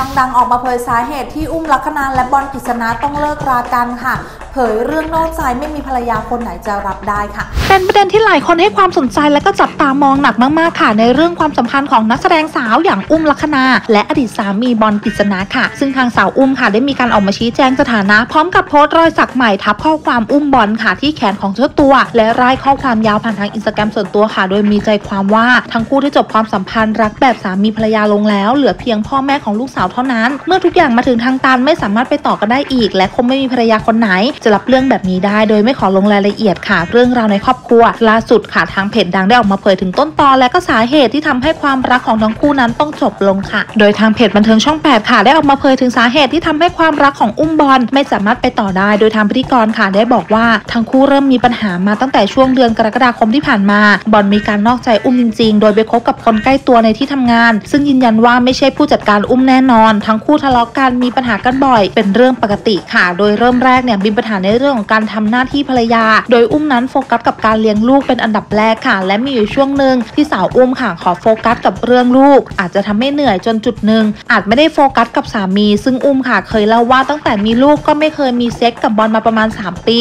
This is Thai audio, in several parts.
ช่างดังออกมาเผยสาเหตุที่อุ้มลักษณาและบอลกฤษณะต้องเลิกรากันค่ะ ยเรื่องนอกใจไม่มีภรรยาคนไหนจะรับได้ค่ะ เป็นประเด็นที่หลายคนให้ความสนใจและก็จับตามองหนักมากๆค่ะ ในเรื่องความสัมพันธ์ของนักแสดงสาวอย่างอุ้มลักษณาและอดีตสามีบอลกฤษณะค่ะ ซึ่งทางสาวอุ้มค่ะได้มีการออกมาชี้แจงสถานะ พร้อมกับโพสต์รอยสักใหม่ทับข้อความอุ้มบอลค่ะที่แขนของเจ้าตัว และรายข้อความยาวผ่านทางอินสตาแกรมส่วนตัวค่ะ โดยมีใจความว่าทั้งคู่ได้จบความสัมพันธ์รักแบบสามีภรรยาลงแล้ว เหลือเพียงพ่อแม่ของลูกสาวเท่านั้น เมื่อทุกอย่างมาถึงทางตันไม่สามารถไปต่อกันได้อีก และคงไม่มีภรรยาคนไหนจะรับเรื่องแบบนี้ได้ โดยไม่ขอลงรายละเอียดค่ะ เรื่องราวในครอบครัวล่าสุดค่ะทางเพจดังได้ออกมาเผยถึงต้นตอและก็สาเหตุที่ทำให้ความรักของทั้งคู่นั้นต้องจบลงค่ะ โดยทางเพจบันเทิงช่อง 8 ค่ะได้ออกมาเผยถึงสาเหตุที่ทำให้ความรักของอุ้มบอลไม่สามารถไปต่อได้ โดยทางพิธีกรค่ะได้บอกว่าทั้งคู่เริ่มมีปัญหามาตั้งแต่ช่วงเดือนกรกฎาคมที่ผ่านมา บอลมีการนอกใจอุ้มจริง ๆ โดยไปคบกับคนใกล้ตัวในที่ทำงาน ซึ่งยืนยันว่าไม่ใช่ผู้จัดการอุ้มแน่นอน ทั้งคู่ทะเลาะกันมีปัญหากันบ่อย เป็นเรื่องปกติค่ะ โดยเริ่มแรกเนี่ยมีปัญหาในเรื่องของการทำหน้าที่ภรรยา โดยอุ้มนั้นโฟกัสกับการเลี้ยงลูกเป็นอันดับแรกค่ะ และมีอยู่ช่วงหนึ่งที่สาวอุ้มค่ะขอโฟกัสกับเรื่องลูก อาจจะทำให้เหนื่อยจนจุดหนึ่งอาจไม่ได้โฟกัสกับสามี ซึ่งอุ้มค่ะเคยเล่าว่าตั้งแต่มีลูกก็ไม่เคยมีเซ็กซ์กับบอลมาประมาณ 3 ปี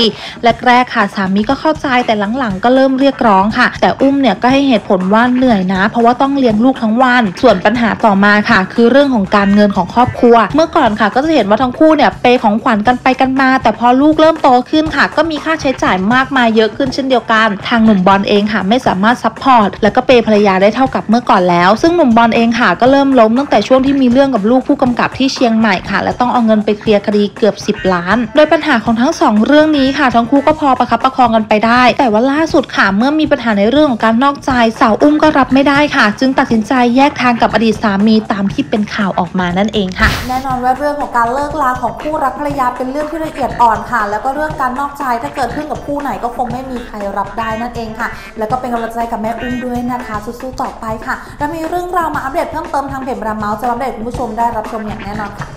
แรกๆค่ะสามีก็เข้าใจแต่หลังๆ ก็เริ่มเรียกร้องค่ะ แต่อุ้มเนี่ยก็ให้เหตุผลว่าเหนื่อยนะ เพราะว่าต้องเลี้ยงลูกทั้งวัน ส่วนปัญหาต่อมาค่ะ คือเรื่องของการเงินของครอบครัว เมื่อก่อนค่ะก็จะเห็นว่าทั้งคู่เนี่ยเปย์ของขวัญกันไปกันมา แต่พอลูกเริ่มโตขึ้นค่ะ ก็มีค่าใช้จ่ายมากมายเยอะขึ้นเช่นเดียวกัน ทางหนุ่มบอลเองค่ะ ไม่สามารถ support แล้วก็เปย์ภรรยาได้เท่ากับเมื่อก่อนแล้ว ซึ่งหนุ่มบอลเองค่ะ ก็เริ่มล้มตั้งแต่ช่วงที่มีเรื่องกับลูกผู้กำกับที่เชียงใหม่ค่ะ และต้องเอาเงินไปเคลียร์คดีเกือบ 10 ล้าน โดยปัญหาของทั้งสองเรื่องนี้ค่ะทั้งคู่ก็พอประคับประคองกันไปได้ แต่ว่าล่าสุดค่ะเมื่อมีปัญหาในเรื่องของการนอกใจสาวอุ้มก็รับไม่ได้ค่ะ จึงตัดสินใจแยกทางกับอดีตสามีตามที่เป็นข่าวออกมานั่นเองค่ะ แน่นอนว่าเรื่องของการเลิกลาของคู่รักภรรยาเป็นเรื่องที่ละเอียดอ่อนค่ะแล้วก็เรื่องการนอกใจถ้าเกิดขึ้นกับคู่ไหนก็คงไม่มีใครรับได้นั่นเองค่ะ แล้วก็เป็นกำลังใจกับแม่อุ้มด้วยนะคะสู้ๆต่อไปค่ะ และมีเรื่องราวมาอัปเดตเพิ่มเติมทางเพจบราเมาส์จะอัปเดตคุณผู้ชมได้รับชมอย่างแน่นอนค่ะ